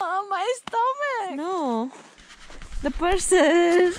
oh, my stomach. No. The person.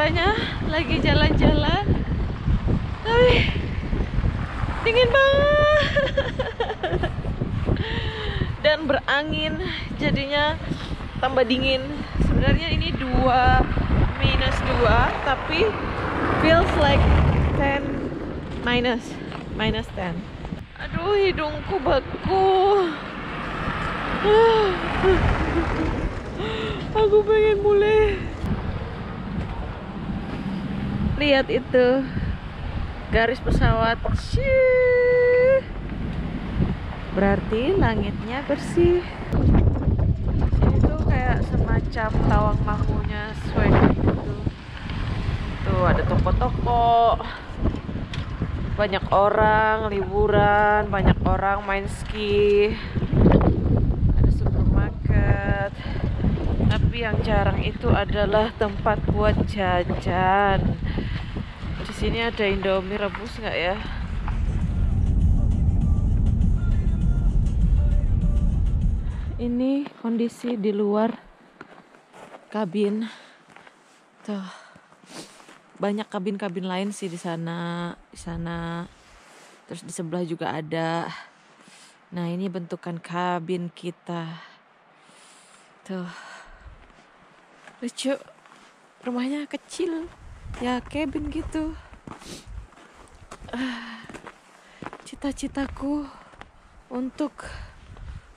Ceritanya lagi jalan-jalan. Tapi dingin banget. Dan berangin jadinya tambah dingin. Sebenarnya ini 2 minus 2 tapi feels like 10 minus minus 10. Aduh hidungku beku. Aku pengen mulai. Lihat itu garis pesawat. Berarti langitnya bersih. Tuh kayak semacam tawang mangunya Sweden gitu. Tuh ada toko-toko. Banyak orang liburan, banyak orang main ski. Ada supermarket. Tapi yang jarang itu adalah tempat buat jajan. Sini ada Indomie rebus nggak ya? Ini kondisi di luar kabin. Tuh. Banyak kabin-kabin lain sih di sana, di sana. Terus di sebelah juga ada. Nah, ini bentukan kabin kita. Tuh. Lucu. Rumahnya kecil. Ya, cabin gitu. Cita-citaku untuk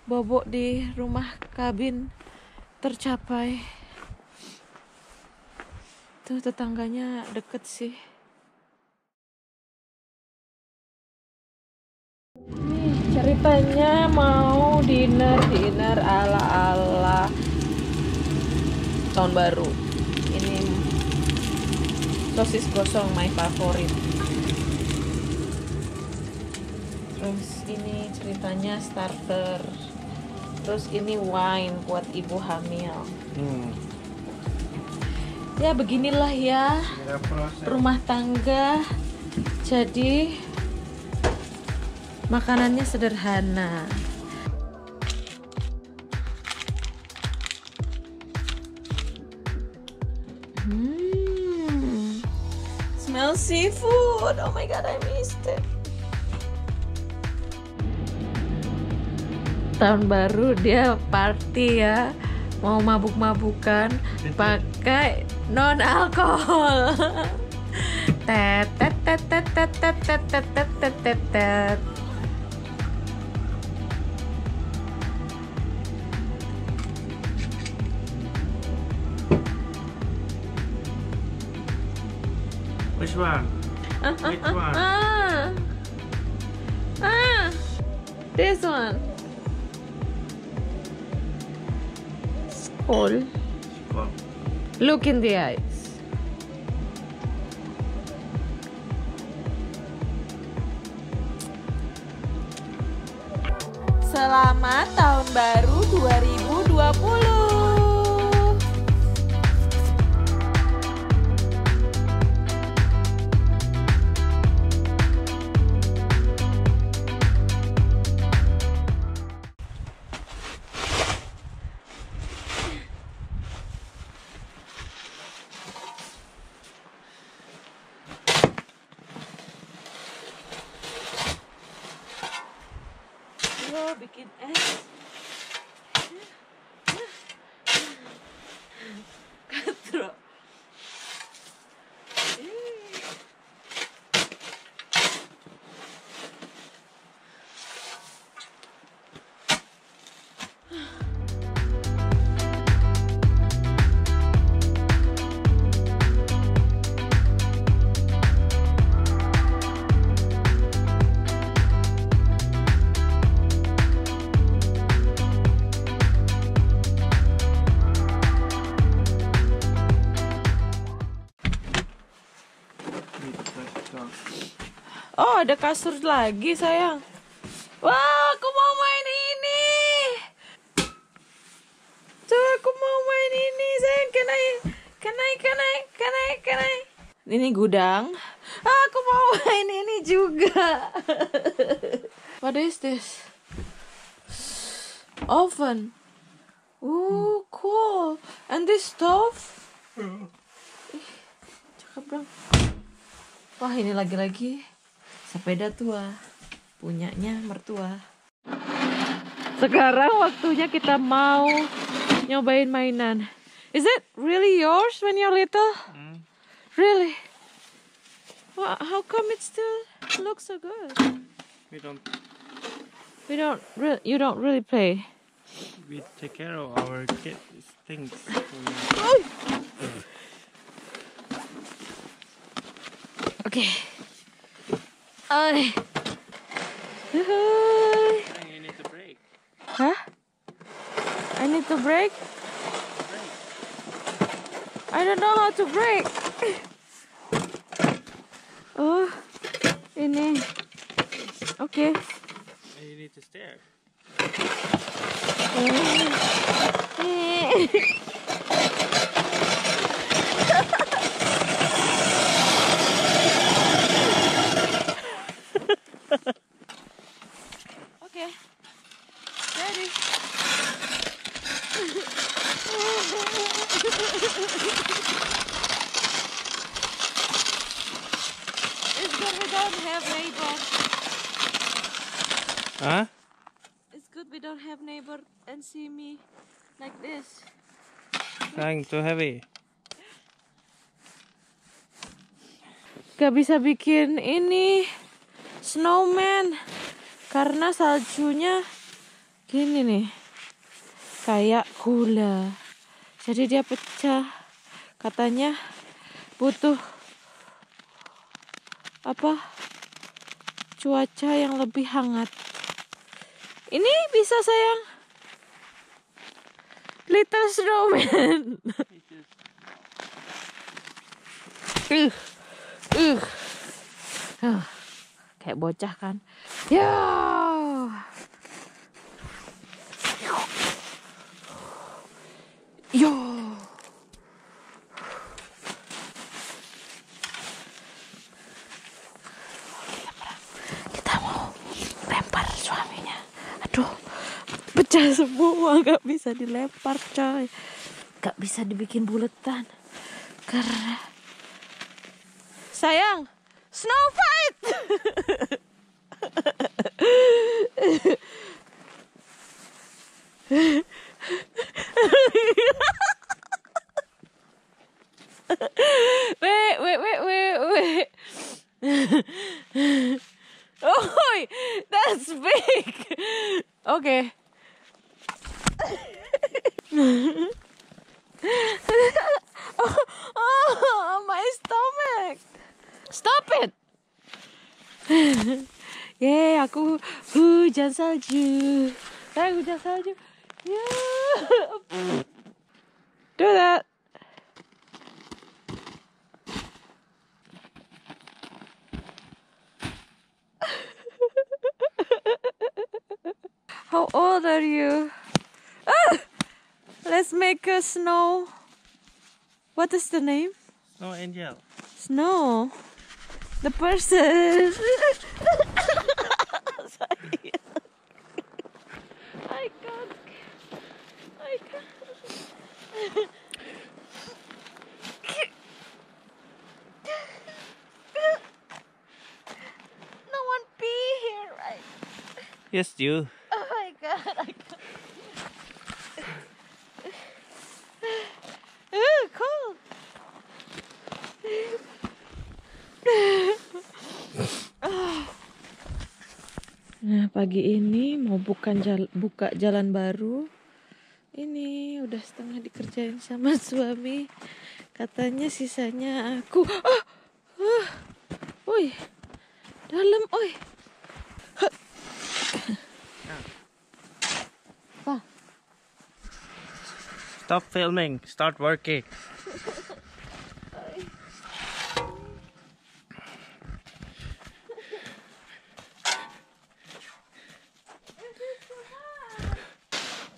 bobok di rumah kabin tercapai. Tuh tetangganya deket sih. Nih ceritanya mau dinner dinner ala ala tahun baru. Sosis gosong my favorit. Terus ini ceritanya starter. Terus ini wine buat ibu hamil. Hmm. Ya beginilah ya rumah tangga. Jadi makanannya sederhana. Seafood. Oh my god, I missed it. Tahun baru dia party ya. Mau mabuk-mabukan pakai non alkohol. Tet tet tet tet tet tet Which one? Which one? Ah. ah, this one. Skull. Skull. Look in the eyes. Selamat Tahun Baru 2020. Ada kasur lagi sayang. Wah, aku mau main ini. Tuh, aku mau main ini sayang. Can I, can I, can I, can I, can I? Ini gudang. Ah, aku mau main ini juga. What is this? Oven. Ooh, cool. And this stove? Ih, cakep dong. Wah, ini lagi-lagi sepeda tua. Punyanya mertua. Sekarang waktunya kita mau nyobain mainan. Is it really yours when you're little? Really? Well, how come it still looks so good? We don't. We don't re- you don't really play. We take care of our kids things. Okay. I. You need to break. Huh? I need to break. I don't know how to break. Oh, ini. Okay. You need to stare. Eh. don't have neighbor. Huh? It's good we don't have neighbor and see me like this. Trying too heavy. Gak bisa bikin ini snowman karena saljunya gini nih kayak gula jadi dia pecah katanya butuh apa cuaca yang lebih hangat. Ini bisa sayang. Little snowman. Uh, uh. Huh. kayak bocah kan. Ya. Yo. kita mau lempar suaminya aduh pecah semua nggak bisa dilempar coy. Nggak bisa dibikin buletan. Karena sayang snow Stop it! Yeay, aku hujan salju. Saya hujan salju. Yeah. Do that. How old are you? Ah! Let's make a snow. What is the name? No angel. Snow. The person. Sorry. I can't. I can't. No one pee here, right? Yes, you. Oh my god, pagi ini mau bukan jal- buka jalan baru. Ini udah setengah dikerjain sama suami. Katanya sisanya aku. Ah! Ah! Woi. Dalam, oi. Stop filming. Start working.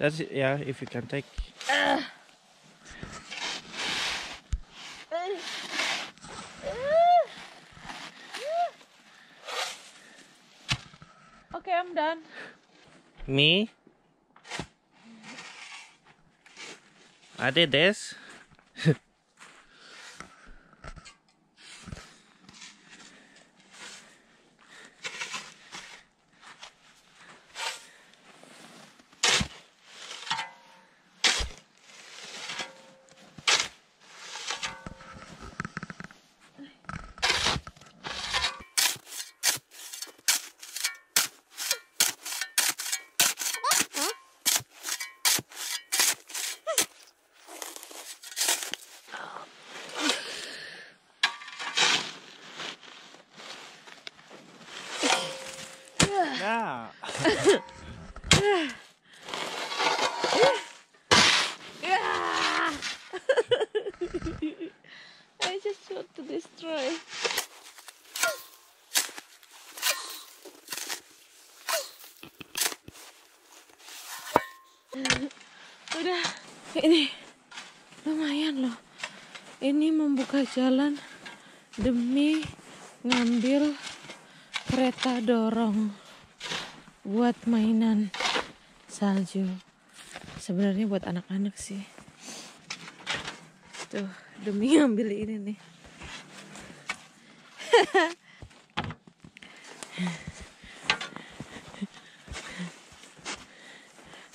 That's it, yeah. If you can take. Okay, I'm done. Me. I did this. Destroy. Udah, ini lumayan loh. Ini membuka jalan demi ngambil kereta dorong buat mainan salju. Sebenarnya buat anak-anak sih. Tuh, demi ngambil ini nih.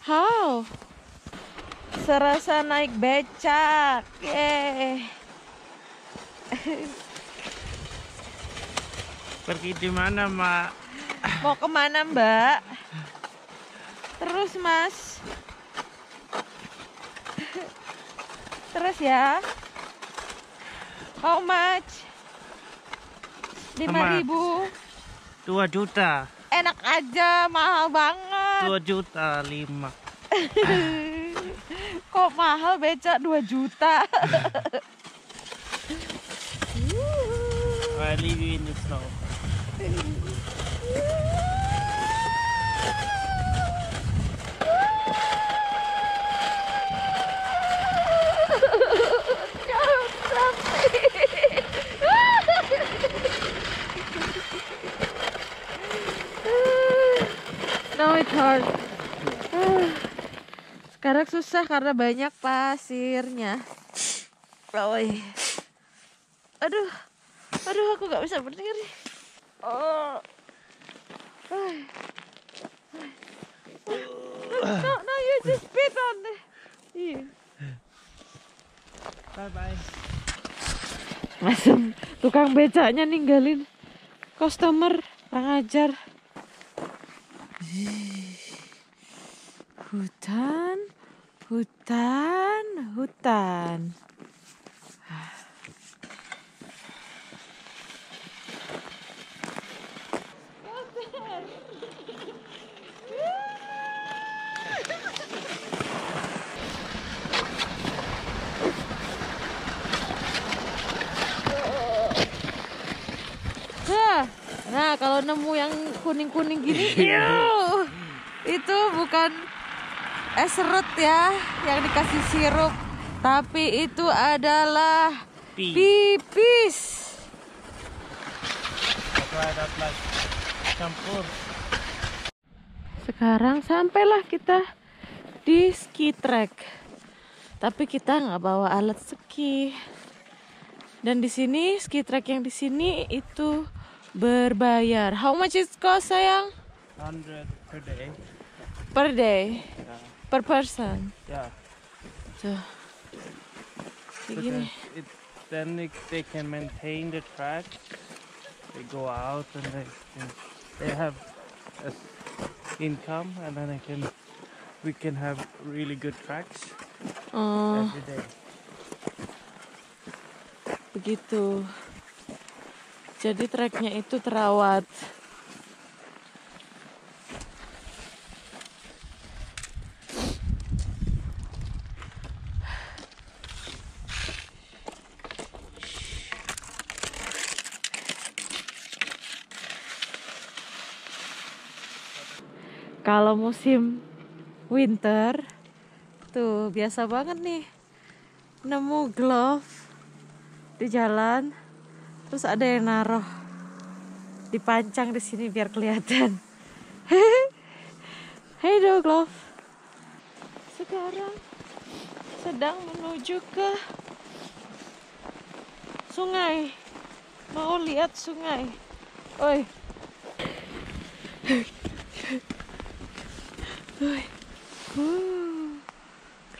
How? Serasa naik becak. Yeay. Pergi di mana, Mak? Mau ke mana mbak? Terus mas Terus ya How much? Lima ribu Dua juta. Enak aja, mahal banget Dua juta lima. Kok mahal becak 2 juta I leave you in the snow. Now it's hard. Sekarang susah karena banyak pasirnya. Oi. Aduh. Aduh, aku gak bisa berdiri. Oh. No, no, you just spit on the... Iya. Bye bye. Langsung tukang becaknya ninggalin customer kurang ajar. Hutan, hutan, hutan. Nah, kalau nemu yang kuning-kuning gini, itu bukan es serut ya yang dikasih sirup, tapi itu adalah Pi. pipis. Campur. Sekarang sampailah kita di ski track, tapi kita nggak bawa alat ski. Dan di sini ski track yang di sini itu berbayar. How much it cost sayang? 100 per day. Per day, Yeah. per person. Yeah. Tuh. Kayak But gini. then, it, they, they can maintain the track. They go out and they can, they have a income and then they can we can have really good tracks Oh, every day. begitu. Jadi treknya itu terawat. Kalau musim winter Tuh, biasa banget nih. Nemu glove di jalan. Terus ada yang naruh dipancang di sini biar kelihatan. Hey do glove. Sekarang sedang menuju ke sungai. Mau lihat sungai. Oi. Oi.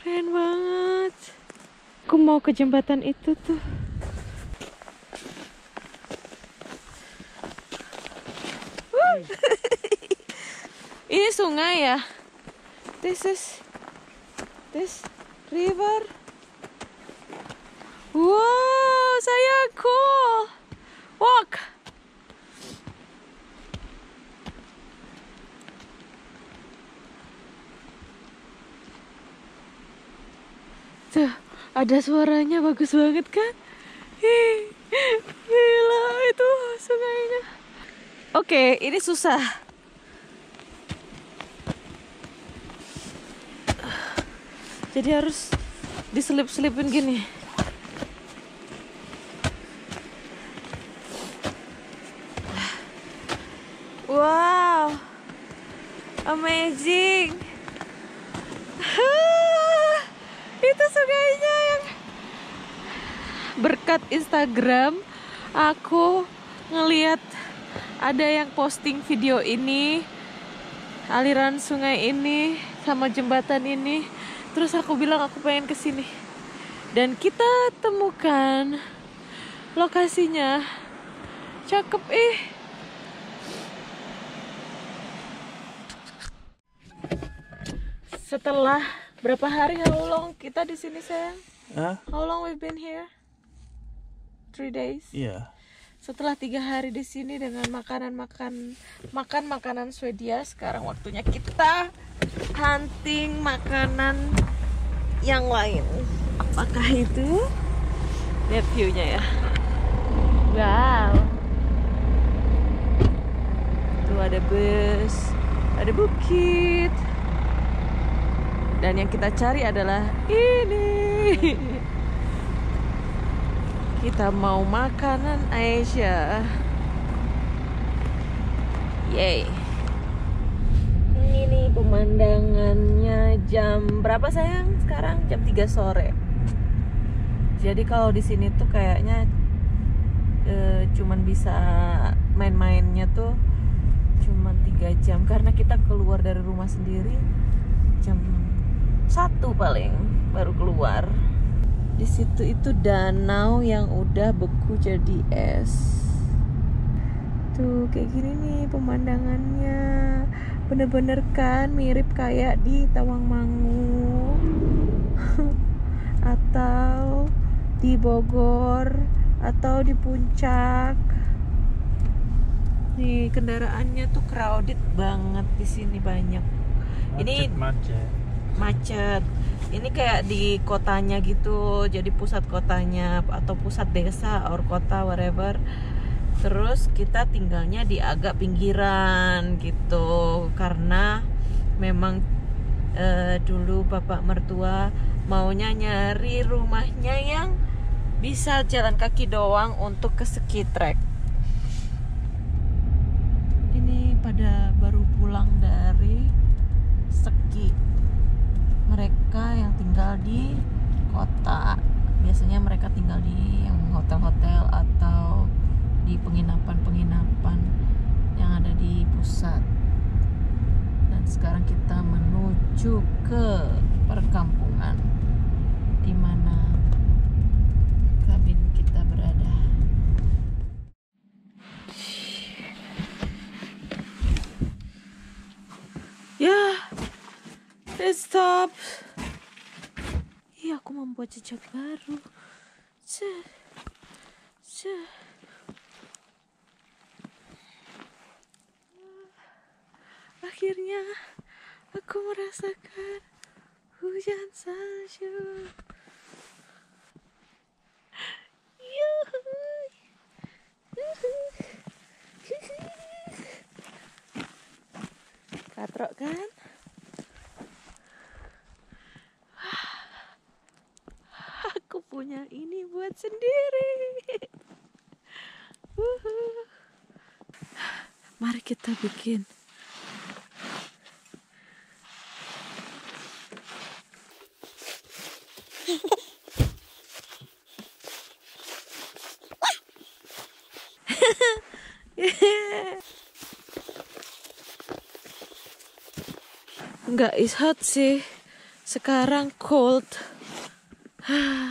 Keren banget. Aku mau ke jembatan itu tuh. Wuh. Ini sungai ya. This is this river. Wow, sayangku. Walk. Tuh, ada suaranya bagus banget kan? Ih, Gila itu sungainya. Oke, ini susah. Jadi harus diselip-selipin gini. Wow, amazing. Itu sungainya yang berkat Instagram aku ngeliat ada yang posting video ini aliran sungai ini sama jembatan ini terus aku bilang aku pengen ke sini dan kita temukan lokasinya. Cakep ih. Setelah berapa hari how long kita di sini sayang Huh? how long we've been here? Three days? Yeah. setelah tiga hari di sini dengan makanan makan makan makanan Swedia sekarang waktunya kita hunting makanan yang lain. Apakah itu? Lihat viewnya ya. Wow. Tuh ada bus ada bukit. Dan yang kita cari adalah ini. Kita mau makanan Aisyah. Yay. Ini pemandangannya jam berapa sayang? Sekarang jam 3 sore. Jadi kalau di sini tuh kayaknya eh, cuman bisa main-mainnya tuh cuman 3 jam karena kita keluar dari rumah sendiri jam satu paling baru keluar di situ itu danau yang udah beku jadi es tuh kayak gini nih pemandangannya bener-bener kan mirip kayak di Tawangmangu atau di Bogor atau di puncak. Nih kendaraannya tuh crowded banget di sini banyak. Ini- macet. macet. Ini kayak di kotanya gitu jadi pusat kotanya atau pusat desa or kota whatever terus kita tinggalnya di agak pinggiran gitu karena memang eh, dulu bapak mertua maunya nyari rumahnya yang bisa jalan kaki doang untuk ke ski track. Ini pada baru pulang dari ski. Mereka yang tinggal di kota. Biasanya mereka tinggal di yang hotel-hotel atau di penginapan-penginapan yang ada di pusat dan sekarang kita menuju ke perkampungan di mana kabin kita berada ya Stop. Iya, aku membuat jejak baru. Ceh. Ceh. Akhirnya aku merasakan hujan salju. Yuhui. Katrok kan? Sendiri. Wuhu. Mari kita bikin. Enggak is hot sih. Sekarang cold.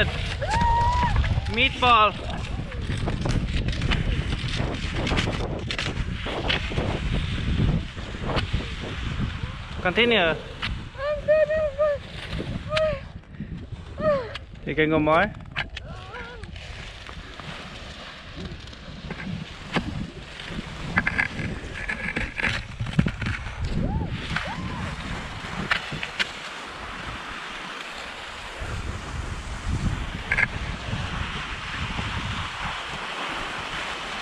Good. Meatball. Continue. You can go more.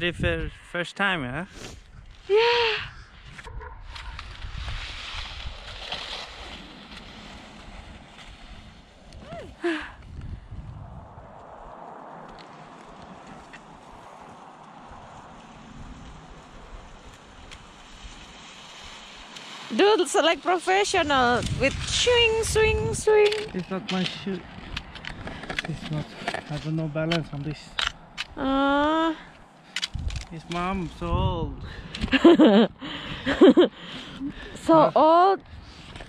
but if uh, first time, huh? Yeah. Dude, it's like professional with swing, swing, swing. It's not my shoe. It's not. I have no balance on this. Ah, His mom so old. so old.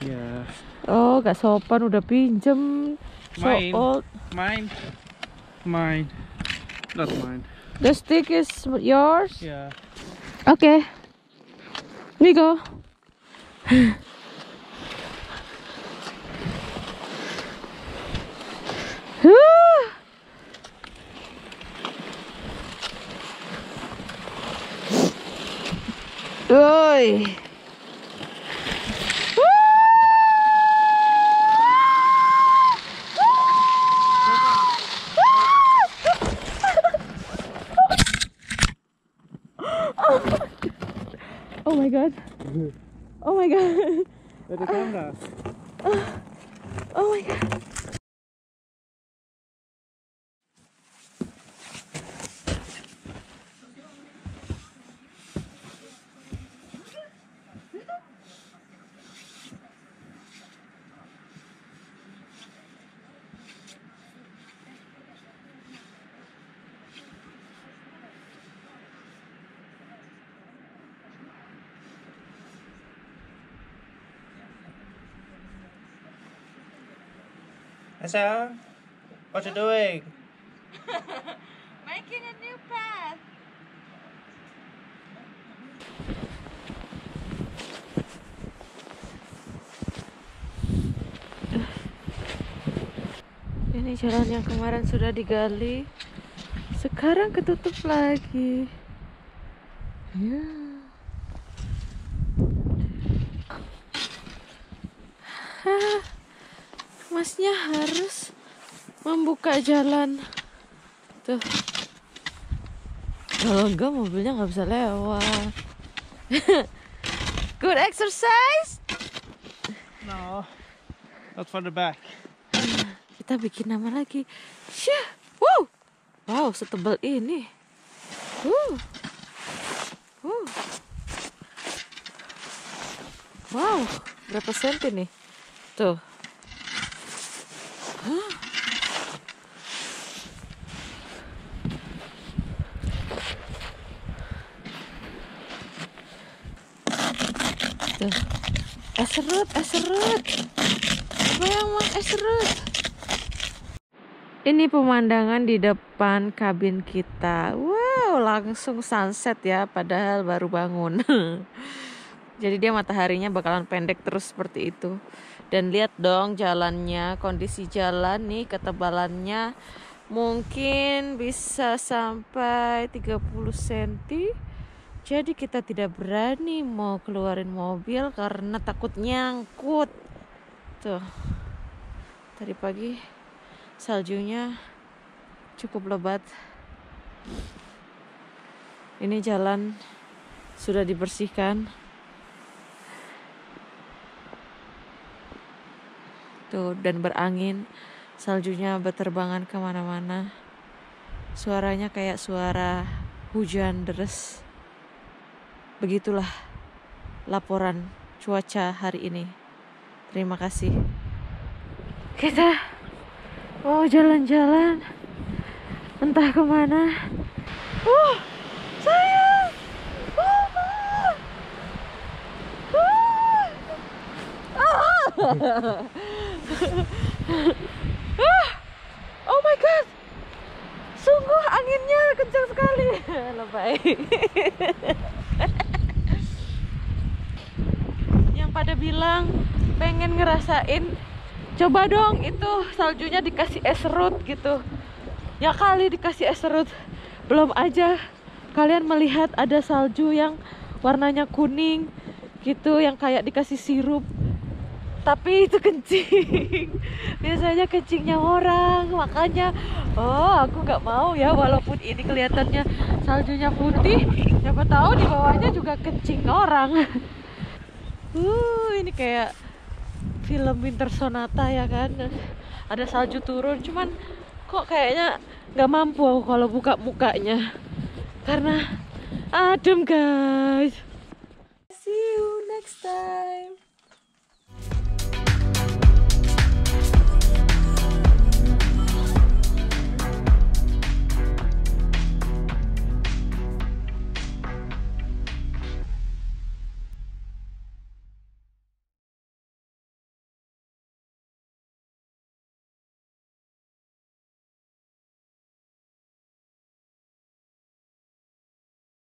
Yeah. Oh, gak sopan udah pinjem. So Mine. old. Mine. Mine. Not mine. The stick is yours. Yeah. Okay. We go. Oi. Oh my god. Oh my god. Where the camera? Oh my god. Asa, what you doing? Making a new path. Ini jalan yang kemarin sudah digali. Sekarang ketutup lagi. Ya. Hah, Masnya harus membuka jalan. Tuh. Kalau enggak mobilnya nggak bisa lewat. Good exercise. No. Not for the back. Kita bikin nama lagi. Syah. Wow. Wow, setebal ini. Wuh. Wuh. Wow, berapa senti nih? Tuh. Es es serut. Bayang mah es serut. Ini pemandangan di depan kabin kita. Wow, langsung sunset ya, padahal baru bangun. Jadi dia mataharinya bakalan pendek terus seperti itu. Dan lihat dong jalannya, kondisi jalan nih ketebalannya mungkin bisa sampai 30 cm. Jadi kita tidak berani mau keluarin mobil karena takut nyangkut. Tuh. Tadi pagi saljunya cukup lebat. Ini jalan sudah dibersihkan. Tuh, dan berangin. Saljunya berterbangan ke mana-mana. Suaranya kayak suara hujan deras. Begitulah laporan cuaca hari ini. Terima kasih. Kita mau jalan-jalan entah ke mana. Uh, sayang. Uh, uh. Ah, oh my god. Sungguh anginnya kencang sekali. Lebay. Yang pada bilang pengen ngerasain coba dong itu saljunya dikasih es serut gitu. Ya kali dikasih es serut. Belum aja kalian melihat ada salju yang warnanya kuning gitu yang kayak dikasih sirup tapi itu kencing. Biasanya kencingnya orang makanya oh aku nggak mau ya walaupun ini kelihatannya saljunya putih siapa tahu di bawahnya juga kencing orang. Uh ini kayak film Winter Sonata ya kan? Ada salju turun cuman kok kayaknya nggak mampu aku kalau buka mukanya. Karena adem guys. See you next time